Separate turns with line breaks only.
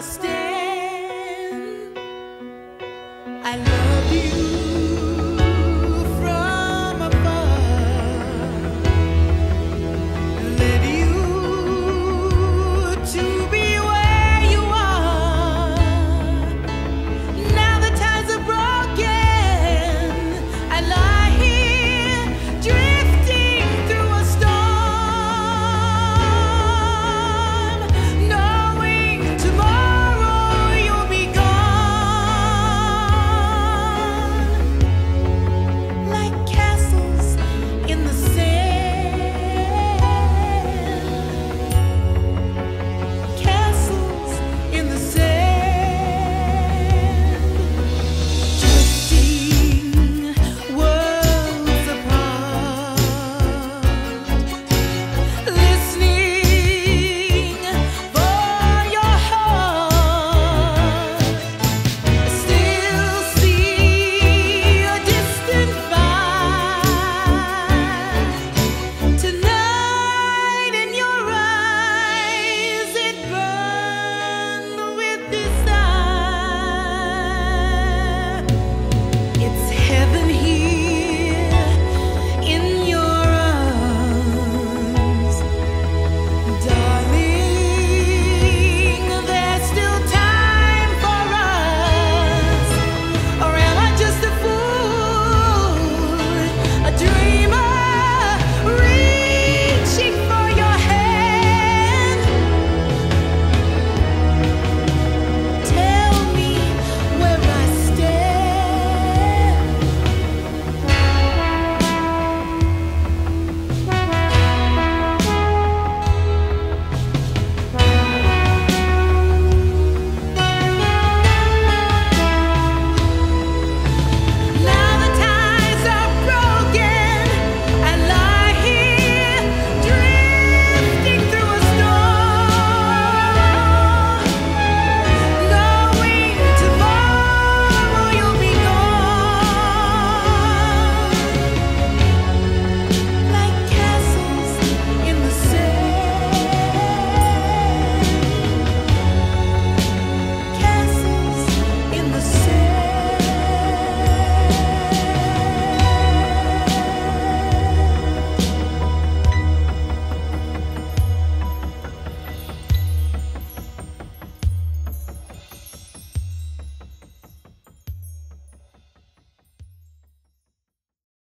I still